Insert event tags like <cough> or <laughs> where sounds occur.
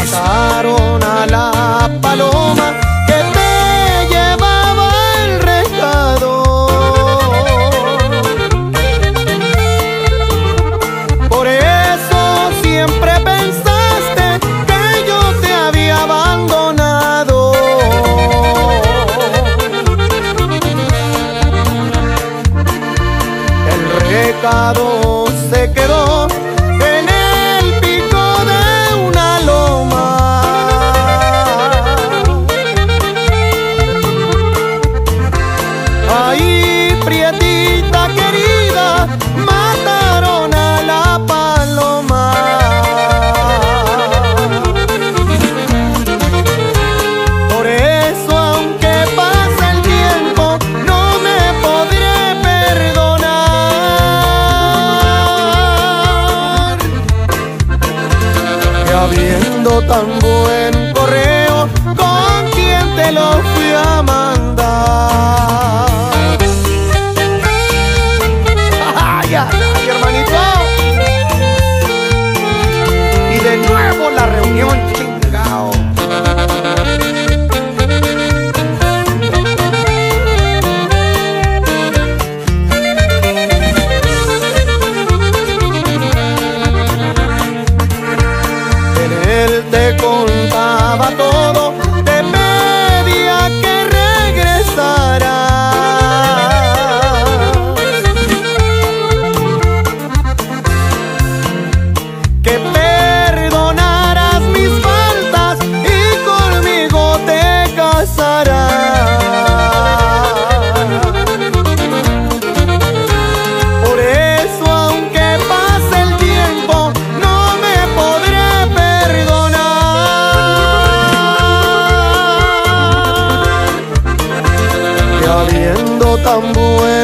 mataron a la paloma que te llevaba el recado. Por eso siempre pensaste que yo te había abandonado. El recado. habiendo tan buen correo con quien te lo fui a mandar. <laughs> Ah, te contaba todo. tambue.